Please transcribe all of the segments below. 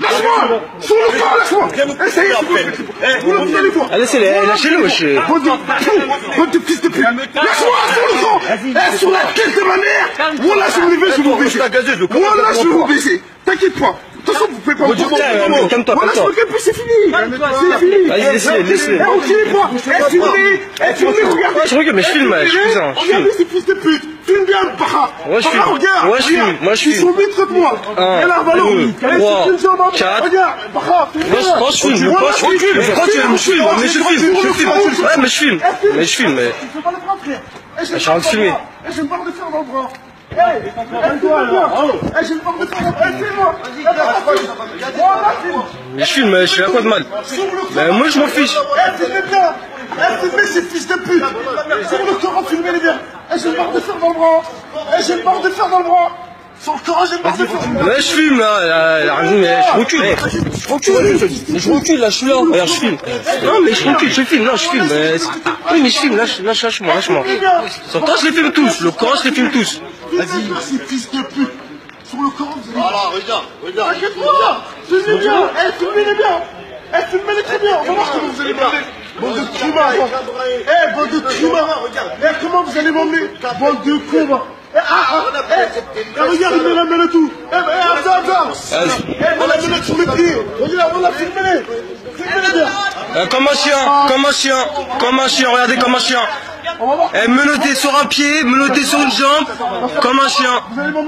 Lâche-moi Sur le camp, lâche-moi Essayez, s'il vous plaît Vous allez voir Laissez-le, lâchez-le, monsieur. Bande de fils de pute Lâche-moi sur le camp Eh, Sur la tête de ma mère Voilà, je vais vous baiser Voilà, je vais vous baiser T'inquiète pas de toute façon, vous pouvez pas vous calme-toi, calme-toi, Voilà, je puis c'est fini C'est fini Vas-y, laissez-le, laissez-le. Eh, reculez-moi Eh, filmez Eh, filmez, regardez Je regarde, mais je filme, je suis filme. Regardez ces fils de pute Filme bien, je Baha, filme. regarde Moi, je filme. regarde. Moi, je Ils moi Un, Et là, ballon deux, Elle bas. quatre. Regarde je je filme, moi, je filme. Mais pourquoi tu me filmes Mais je filme, je filme. Ouais, mais je filme. Mais je filme, mais. Tu fais pas le Eh, Je suis en train de. Eh, Eh, eh, Eh, Eh, Eh, Mais je filme, mais je fais à quoi de mal? Mais moi, je m'en fiche. Eh, filmez bien. Eh, filmez ces fils de pute. Sur le Coran, filmez-les bien Eh, j'ai une barre de fer dans le bras Eh, j'ai une barre de fer dans le bras Sur le Coran, j'ai une barre de fer Mais je filme là, là, là, mais je recule. Je recule, je recule là, je suis là. Regarde, je filme. Non, mais je recule, je filme, non, je filme. Mais... Oui, mais je filme, lâche, lâche, lâche-moi, lâche-moi. Sur toi, je les filme tous. Le corps, je les filme tous. Vas-y Ces fils de pute Sur le Coran, vous allez Voilà, regarde, regarde. T'inquiète-moi Filmez bien Eh, filmez-les bien Eh, filmez-les très bien On va voir comment vous allez m'emmener Bande de trimards Eh, bande de trimards Eh, comment vous allez m'emmener Bande de va. Eh, ah, ah, eh, eh, regarde, il met la mêlée tout. Eh, eh, attends, attends. Eh, met la mêlée sur mes pieds. Regarde, on l'a filmé. Filmez-les bien. Comme un chien, comme un chien, comme un chien, regardez comme un chien. Eh, menotté sur un pied, menotté sur une jambe, comme un chien.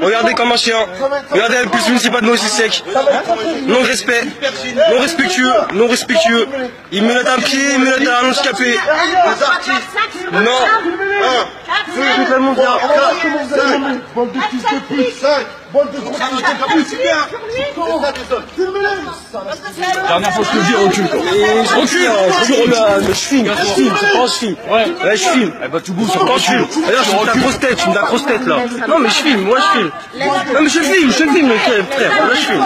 Regardez comme un chien. Regardez avec plus municipal de aussi sec. Non respect, non respectueux, non respectueux. Il menotte un pied, il menotte un handicapé. Non. Tout Bande de gros Dernière fois que je te dis, recule recule, je filme, je filme, je filme. Ouais, là je filme. Eh bah tu bouges, quand je filme. D'ailleurs, je me la grosse tête, je me la grosse tête là. Non mais je filme, moi je filme. Non mais je filme, je filme, frère, frère, là je filme.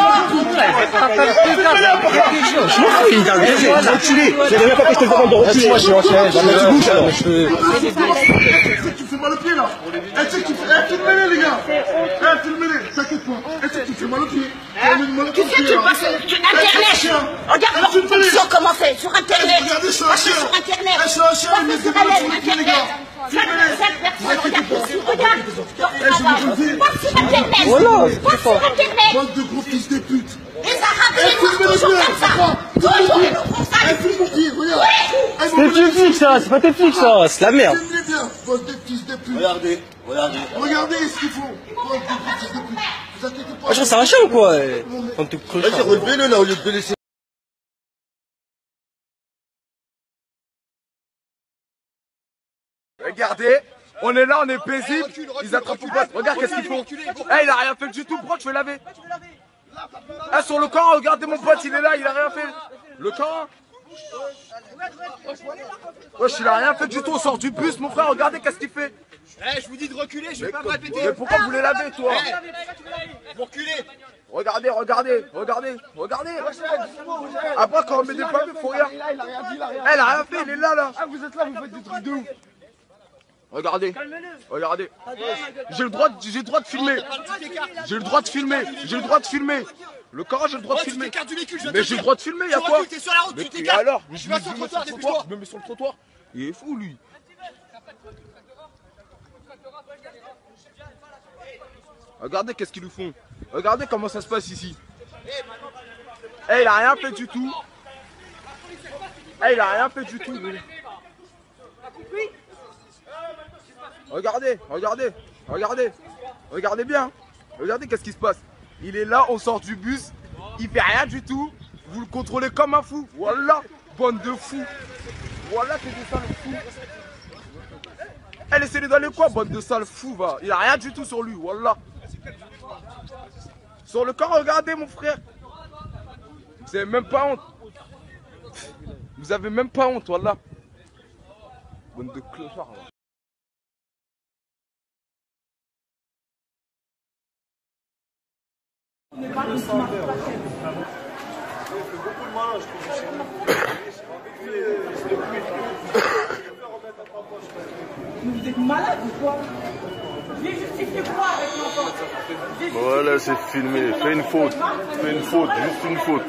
Je m'en fous, il a regardé, reculé. C'est la même fois que je te demande de reculer. Moi je suis enchaîné, tu bouges alors. Tu sais que tu fais mal au pied là Eh, tu sais que tu fais... Eh, filmez-les les gars Eh, filmez-les, t'inquiète pas Eh, tu sais que tu fais mal au pied Tu as mis mal au Tu sais, tu passes sur Internet. Regarde leur fonction comment c'est, sur Internet. Regardez, sur Internet. Sur Internet. Voilà. Bande de gros fils de pute. Les Arabes, toujours comme ça. c'est Toujours, ils nous font ça. Eh, Eh, C'est ça, c'est pas Netflix ça, c'est la merde. Filmez bien, bande de fils de pute. Regardez, regardez. Regardez ce qu'ils font. Bande de gros fils de pute Vous inquiétez pas Ah, je c'est un chien ou quoi Quand tu creuses. Vas-y, relevez-le là au lieu de le laisser. Regardez, on est là, on est paisible. Ils attrapent mon pote. Regarde qu'est-ce qu'ils font. Eh, il a rien fait du tout. Pourquoi tu veux laver? Eh, sur le camp, regardez mon pote, il est là, il a rien fait. Le camp Wesh, il a rien fait du tout. On sort du bus, mon frère. Regardez qu'est-ce qu'il fait. Eh, je vous dis de reculer, je vais pas me répéter. Mais pourquoi vous voulez laver, toi Vous reculez. Regardez, regardez, regardez, regardez. Après, quand on met des pavés, faut rien. Eh, il a rien fait, il est là, là. Ah, vous êtes là, vous faites des trucs de ouf. Regardez, regardez. J'ai le droit, j'ai le droit de filmer. J'ai le droit de filmer. J'ai le droit de filmer. Le corps, j'ai le droit de filmer. Mais j'ai le droit de filmer, y'a quoi t'es sur la route, tu t'écartes. alors Je me mets sur le trottoir, je me mets sur le trottoir. Il est fou, lui. Regardez qu'est-ce qu'ils nous font. Regardez comment ça se passe ici. Eh, il a rien fait du tout. Eh, il a rien fait du tout. lui. Regardez, regardez, regardez. Regardez bien. Regardez qu'est-ce qui se passe. Il est là, on sort du bus. Il fait rien du tout. Vous le contrôlez comme un fou. Voilà, bande de fous. Voilà, c'est des sales fous. Eh, laissez-les les coins, bande de sales fous, va. Il a rien du tout sur lui, voilà. Sur le corps, regardez, mon frère. Vous avez même pas honte. Vous avez même pas honte, voilà. Bande de clochards. On n'est pas voilà, c'est filmé. Fais une faute. Fais une faute, juste une faute.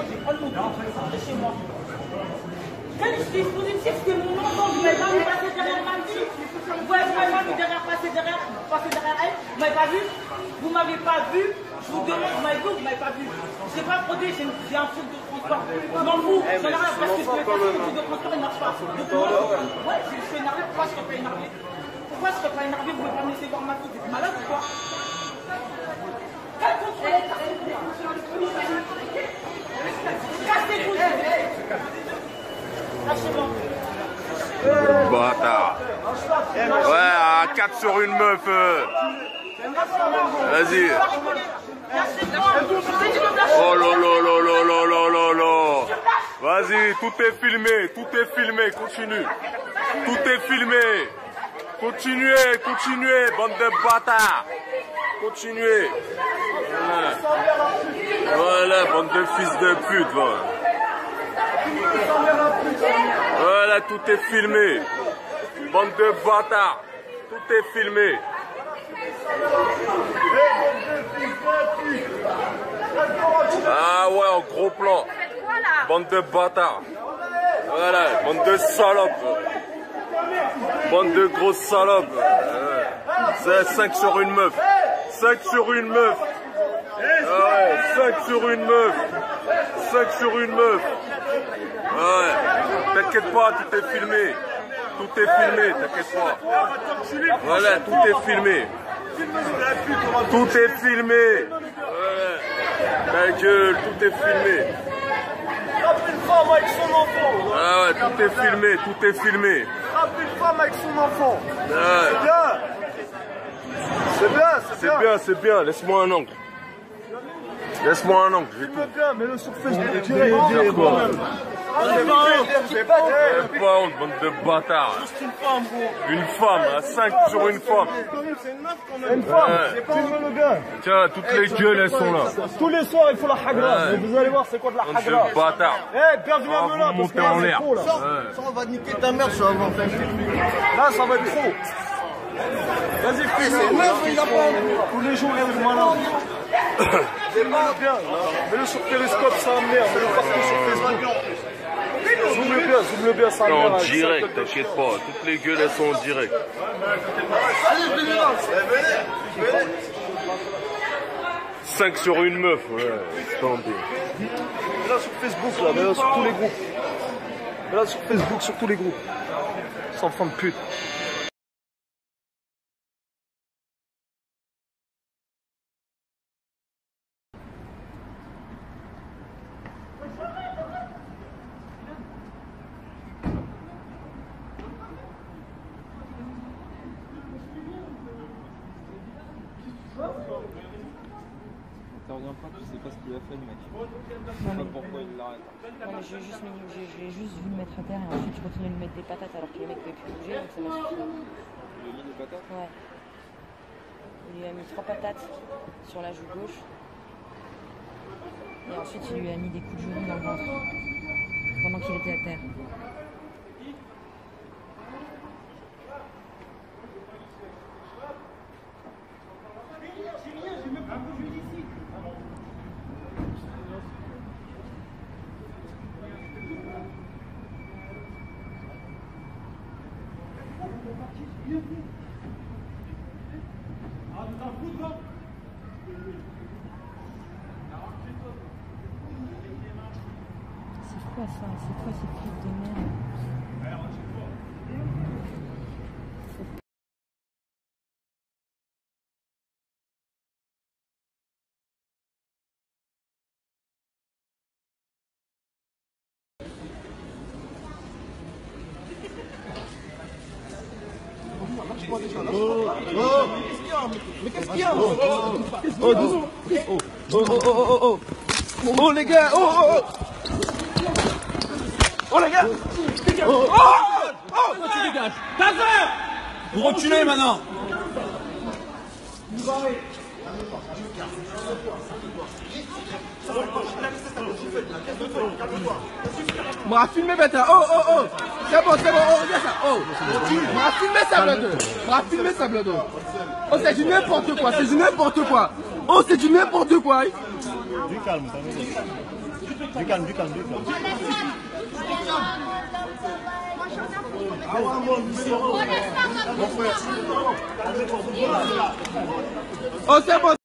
Chez moi. Quel dispositif que mon enfant, vous m'avez pas vu passer derrière ma fille Vous m'avez pas vu derrière, passer derrière, passer derrière elle Vous m'avez pas vu. Vous m'avez pas vu. Je vous demande, vous m'avez vu ou vous m'avez pas vu? J'ai pas fraudé, j'ai un truc de transport. Je m'en fous, j'en ai rien parce que je vais passer le truc de transport, il marche pas. Donc moi, ouais, je je suis énervé, pourquoi. Je serais pas énervé. Pourquoi je serais pas énervé? Vous pouvez pas me laisser voir ma fille, vous êtes malade ou quoi? Ouais, à 4 sur une meuf. Euh. Vas-y. Oh là là là là là là là Vas-y, tout est filmé, tout est filmé, continue. Tout est filmé. Continuez, continuez, bande de bâtards. Continuez. Voilà, voilà bande de fils de pute. Voilà tout est filmé. Bande de bâtards. Tout est filmé. Ah ouais, en gros plan. Bande de bâtards. Voilà, bande de salopes. Bande de grosses salopes. C'est 5 sur une meuf. 5 sur une meuf. Ah ouais, 5 sur une meuf. 5 sur une meuf. Ah Ouais, t'inquiète pas, tout est filmé. Tout est filmé, t'inquiète pas. Voilà, tout est filmé. Tout est filmé. Ta gueule, tout est filmé. Frappe une femme avec son enfant. Ah ouais, tout est filmé, tout est filmé. Frappe une femme avec son enfant. Ouais. Bien. C'est bien, c'est C'est bien. bien, c'est bien, laisse-moi un angle. Laisse-moi un angle. Filme bien, mets-le sur Facebook Dire quoi C'est pas. Eh, honte, bande de bâtards. une femme, gros. Une femme, à 5 sur une femme. C'est une meuf quand même. Une femme. C'est pas Filme-le bien. Tiens, toutes les gueules, elles sont là. Tous les soirs, il faut la hagra. Vous allez voir, c'est quoi de la Bande hagra de bâtards. Eh, bienvenue à Melun, parce que montez là, en c'est l'air. trop, là. Ça, on va niquer ta mère, ça va. Là, ça va être trop. Vas-y, fais c'est meuf, il a pas. Tous les jours, il y a des malades. C'est pas bien, là. Mets-le sur Periscope, ça merde. Mets-le partout sur Facebook. Zoom-le bien, en direct, t'inquiète pas. Toutes les gueules, elles sont en direct. Allez, venez là. Venez, venez. 5 sur une meuf, ouais. Tant pis. Mets-la sur Facebook, là. Mets-la sur tous les groupes. Mets-la sur Facebook, sur tous les groupes. Sans fin de pute. Pas, tu sais pas ce qu'il a fait le mec. Je sais pas pourquoi il l'arrête. Mais j'ai juste, j'ai- juste vu le mettre à terre et ensuite je continue de lui mettre des patates alors que les mecs ne plus bouger donc ça m'a suffi. Il a mis des patates Ouais. Il lui a mis trois patates sur la joue gauche et ensuite il lui a mis des coups de genou dans le ventre pendant qu'il était à terre. C'est C'est quoi ces trucs de merde Oh les gars, oh, oh, oh Oh les gars Oh Oh, oh tu dégages. Vous reculez maintenant. On va filmer maintenant. Oh, oh, oh. C'est bon, c'est bon. Oh, regarde ça. Oh. On va filmer ça, Blado. On va filmer ça, Blado. Oh, c'est du n'importe quoi. C'est du n'importe quoi. Oh, c'est du n'importe quoi. Calme. Oh, c'est bon.